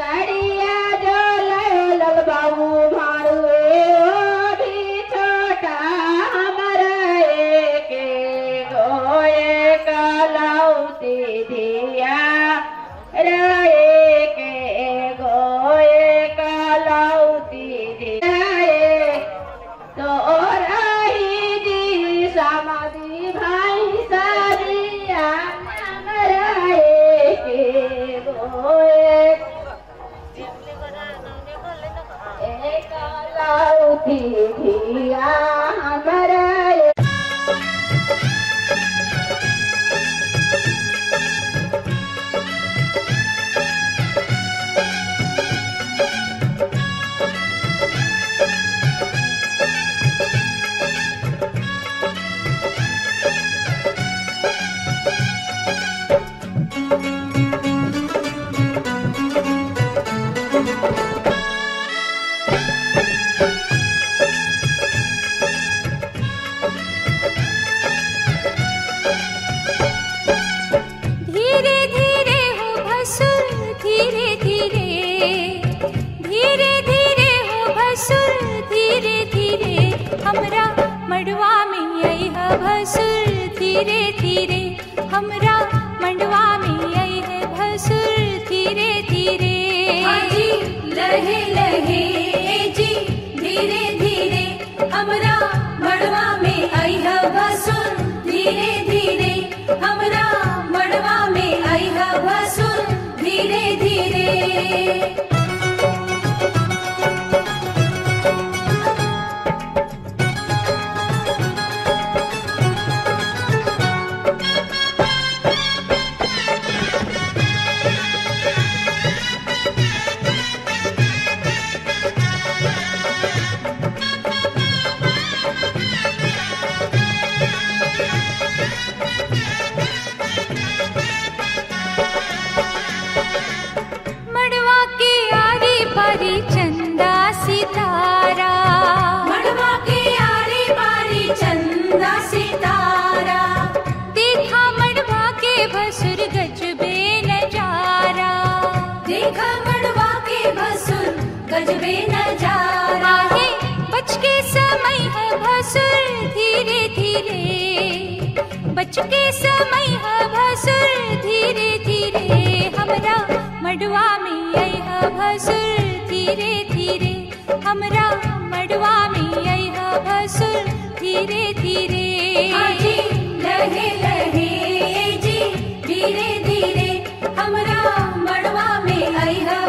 Friday.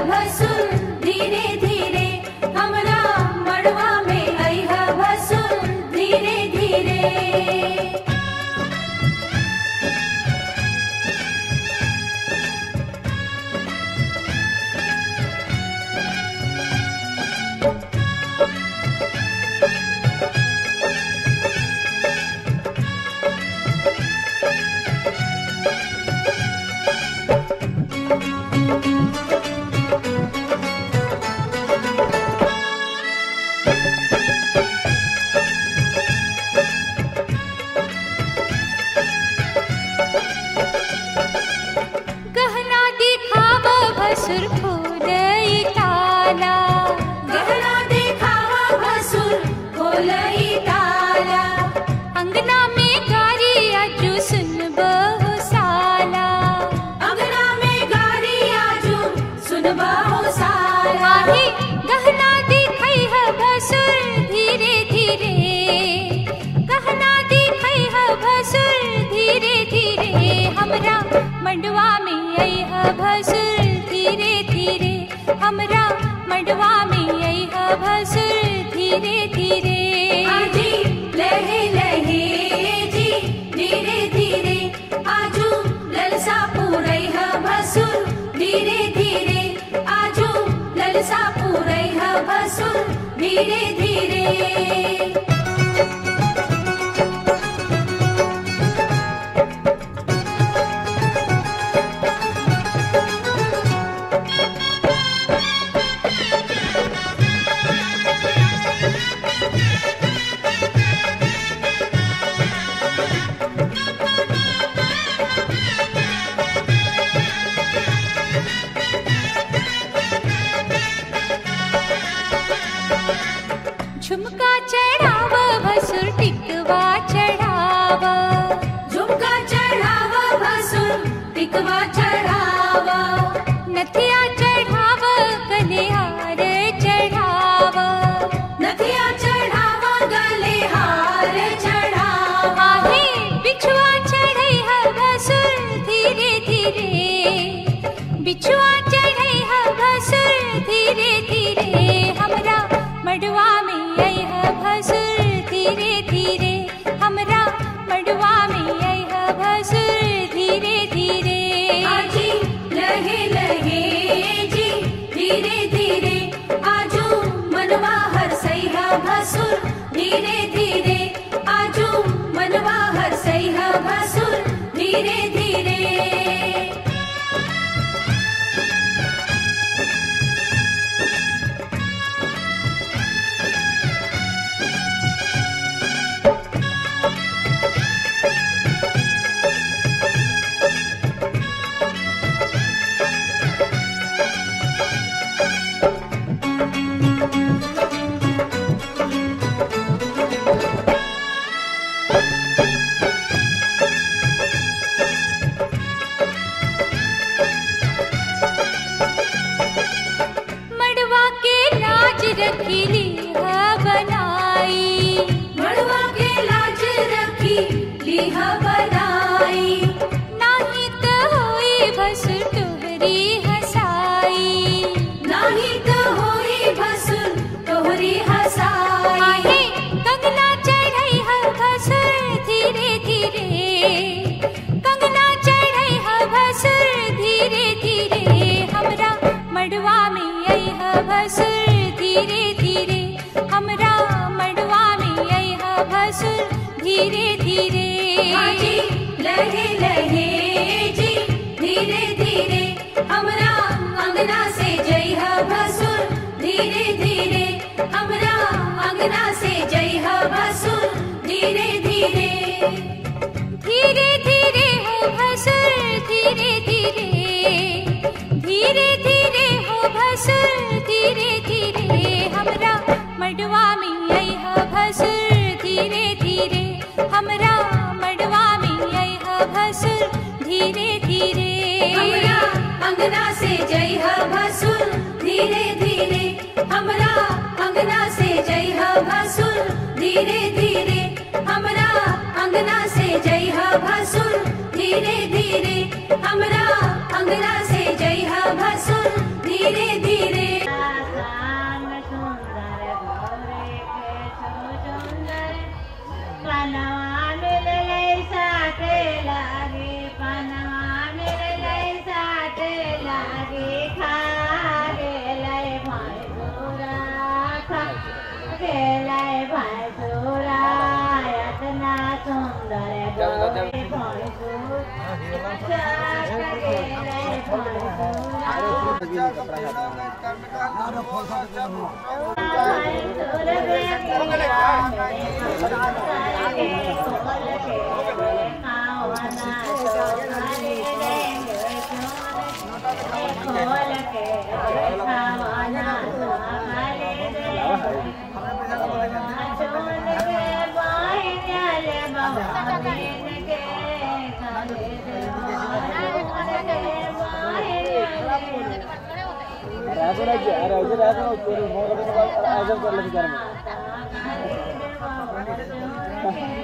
भसुर धीरे धीरे धीरे धीरे। अंगना से जय भसुर। धीरे धीरे। हमरा अंगना से जय भसुर। धीरे धीरे। हमरा अंगना से जई भसुर। धीरे धीरे। हमरा अंगना से जई भसुर। धीरे धीरे। सुंदर खोल के खावाना Terima kasih.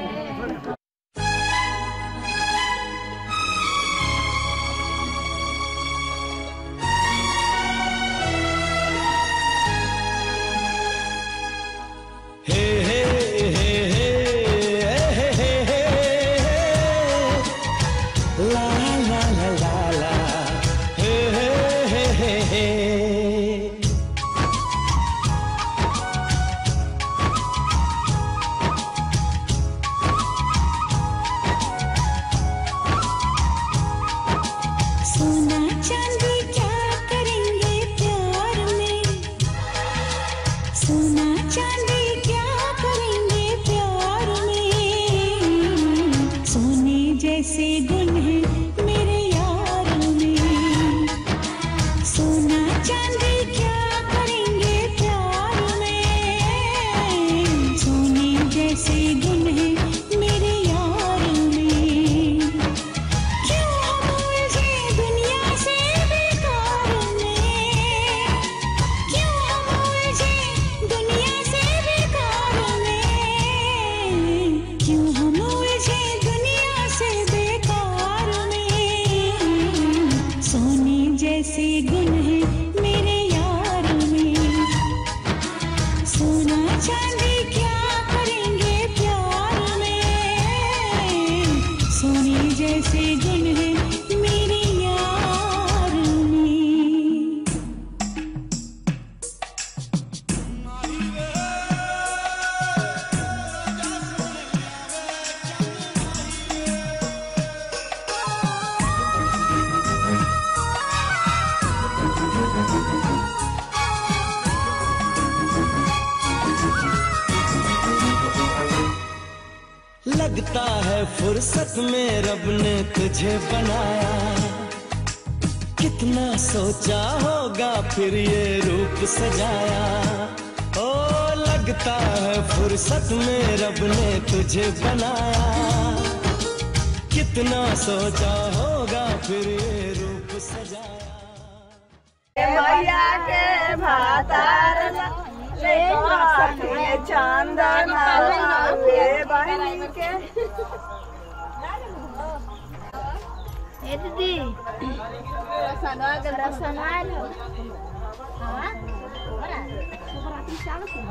तुझे बनाया। कितना सोचा होगा फिर ये रूप सजाया। ओ, लगता है फुर्सत में रब ने तुझे बनाया। कितना सोचा होगा फिर ये रूप सजाया। मैया के चांदा बहन के É Didi. Suasana agak suasana ada. Hah? Mana? Seberapa insya Allah.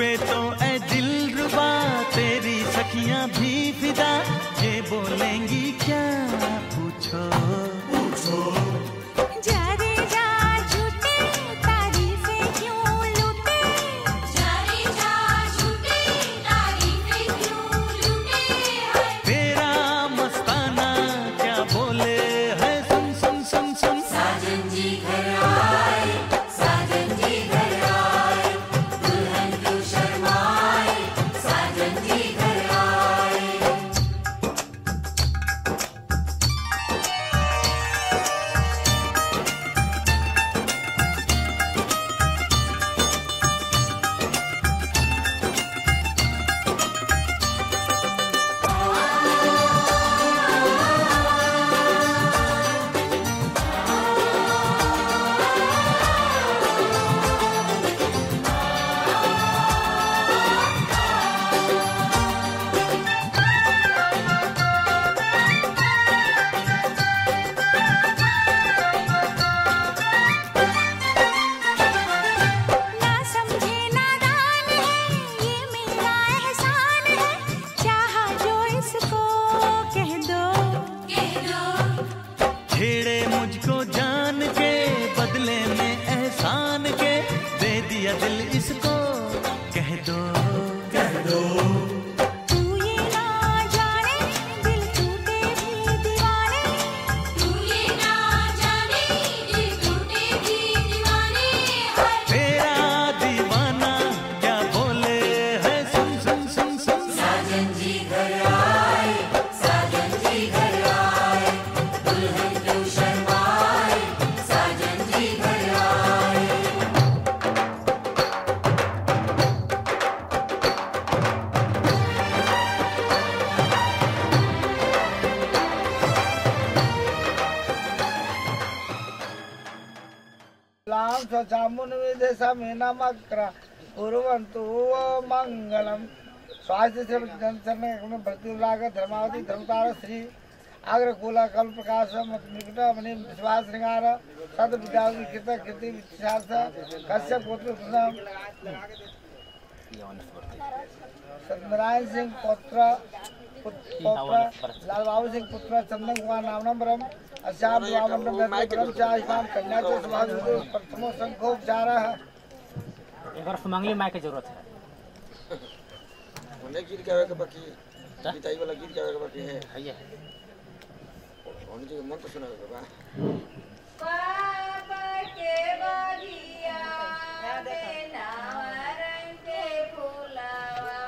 पे तो ए दिल रुबा, तेरी सखियाँ भी फिदा। ये बोलेंगी, क्या पूछो। जा रे मङ्गलम् स्वास्थ्य से जनचरण प्रतिराग धर्मावती श्री अग्रकूला कल्प प्रकाश मणि विश्वास श्रृंगार सद विद्या कृत विशार्थ कश्यप सत्यनारायण सिंह पुत्र लाल बाबू सिंह पुत्र, चंदन कुमार नामनम ब्रह्म अश्याम कन्या के समाज प्रथमो एक बार सुमंगली माय के ज़रूरत है। उन्हें गिर के बाकी हाँ? पिताई वाला गिर के बाकी है। हाँ उन्हें जो मन तो सुना बाबा। पापा हाँ, हाँ, के बगिया में नावरंग के फूलावा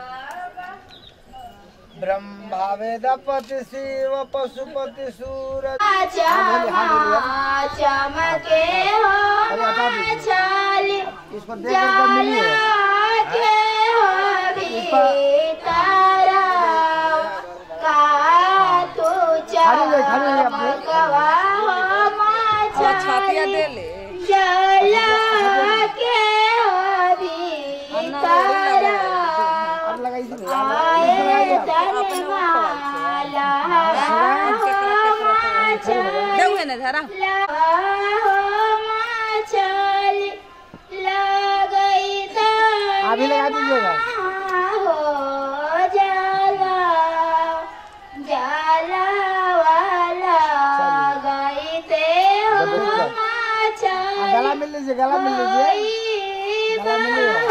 ब्रह्मा वेदपति शिव पशुपति सूरज चमके हो। छाली इसको देख कर मिली है के हो भीतरा का ले, खाली ले अपने। चमकवा हो दे ले जला के हो भीतरा अब लगाई थी आए दरवाला देऊ ना धरा गला मिल लीजिए गला मिल लीजिए गला मिल लीजिए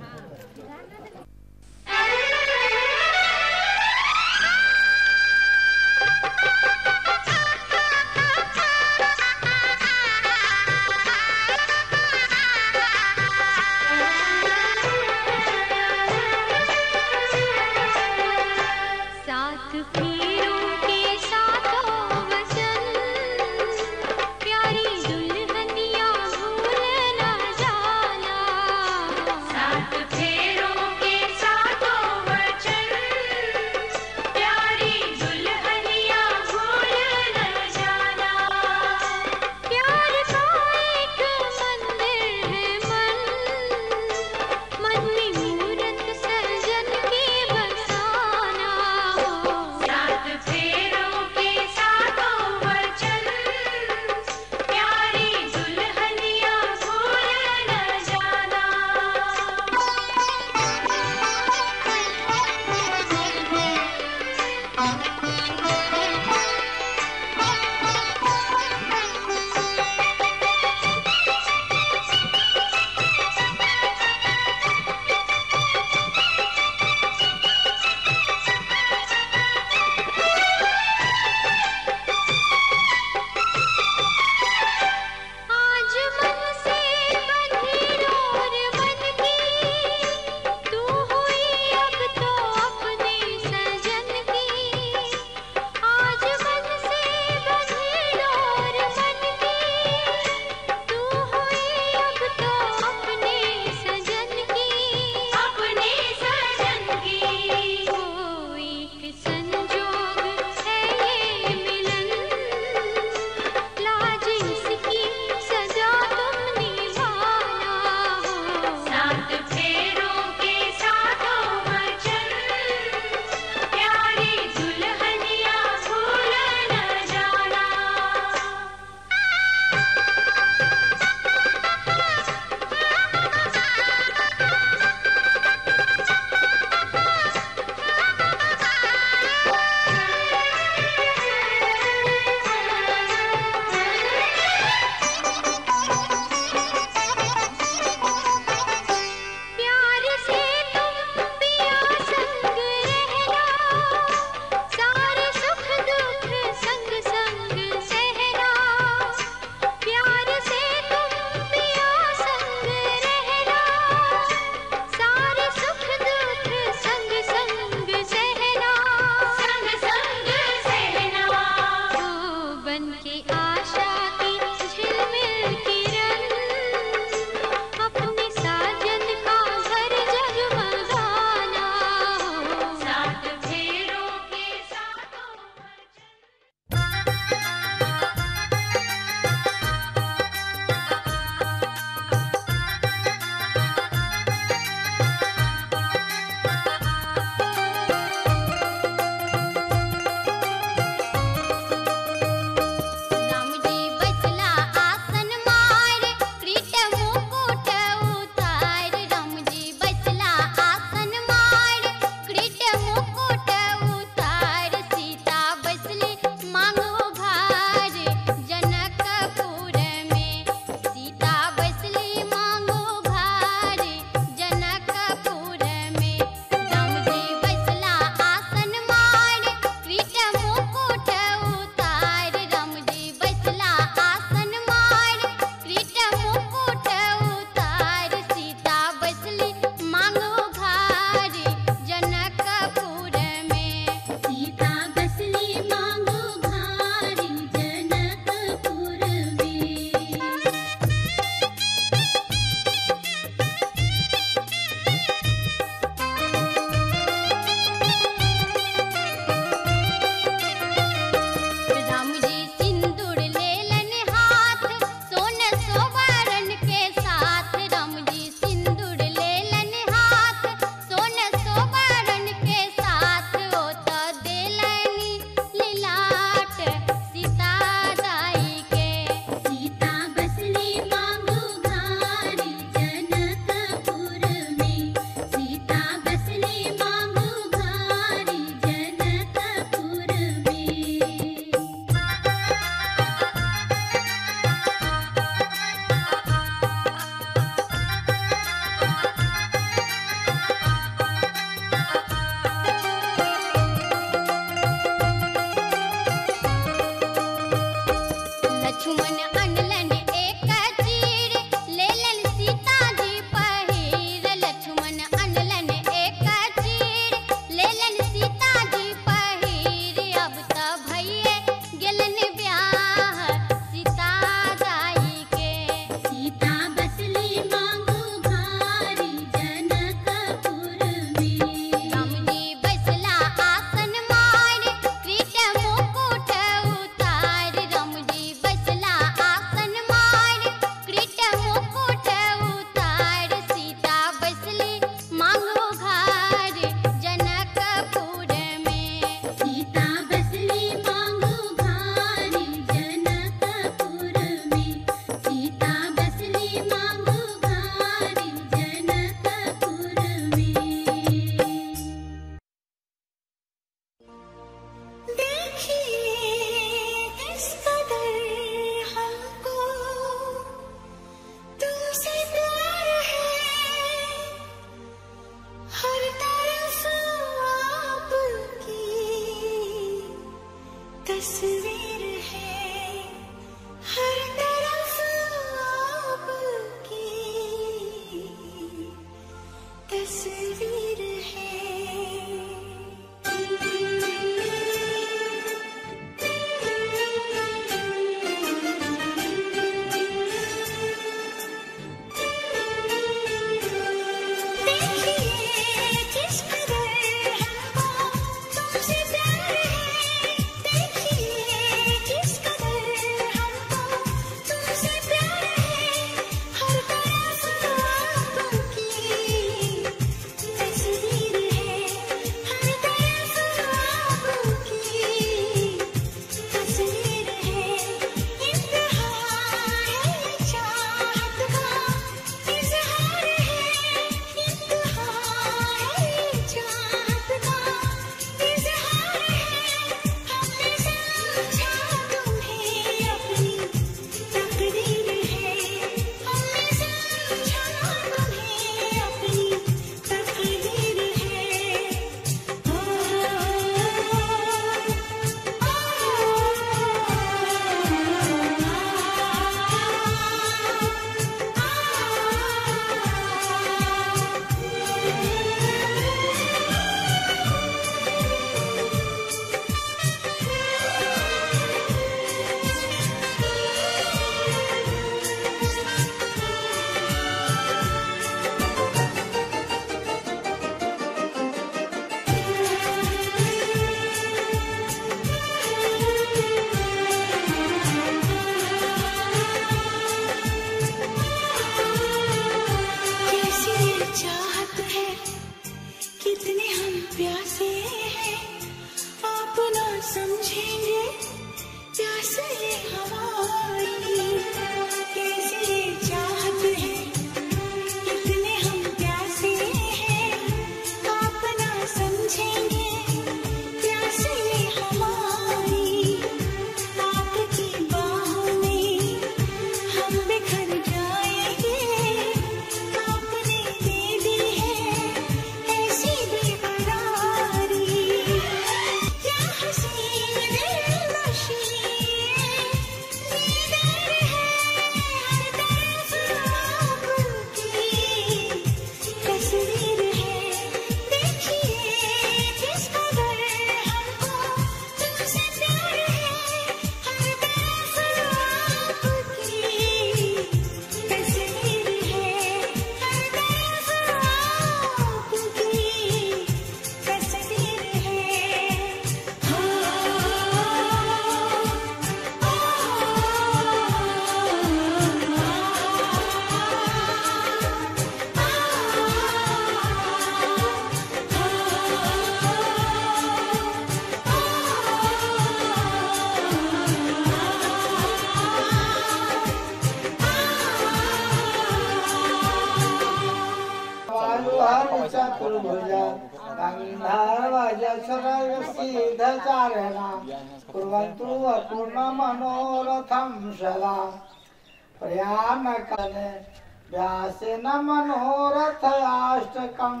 व्यासेन मनोरथयाष्टकम्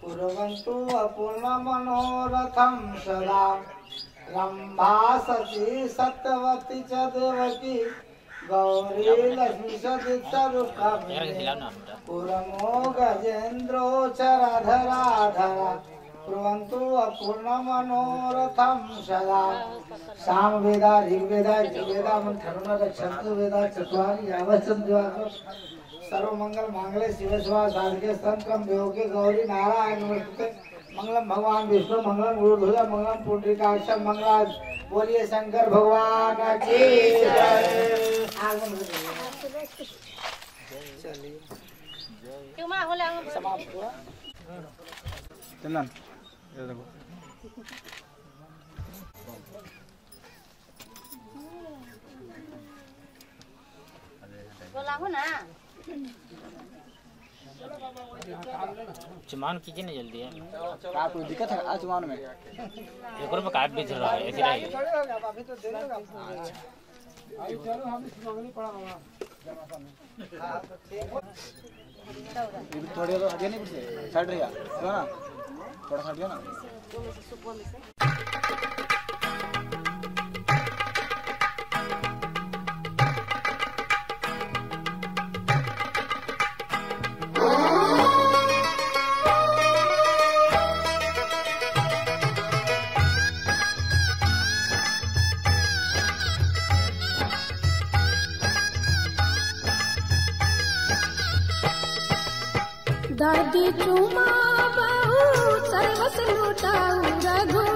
कुर्वन्तु अपूर्ण मनोरथं सदा। रम्भा सती सत्यवती च देवकी। गौरी लक्ष्मी सदितरुकमे गजेन्द्रो चरधराधरा कुर्वन्तु अपूर्ण मनोरथं सदा। सामवेदा ऋग्वेदा यजुर्वेदा मन्थर्वण रक्षन्तु वेदा चत्वारि यावच्छन्त्वा सर्वमंगल मांगल्ये शिव शिवा साधके संतम योगे गौरी नारायण नमस्ते। मंगलम भगवान विष्णु मंगलम गुरु ध्वजा मंगलम पुंडरीकाक्ष मंगलाज। बोलिए शंकर भगवान की समाप्त हुआ। चंदन ये देखो। चुमान कीजिए ना जल्दी है? क्या कोई दिक्कत है आज मान में? एक में काट भी चल रहा है ऐसे रहेगी थोड़ी तो हटिया नहीं पीछे साइड रहेगा है ना थोड़ा हटिया ना? चुमा बहु सर्वस लुटाऊ रघु।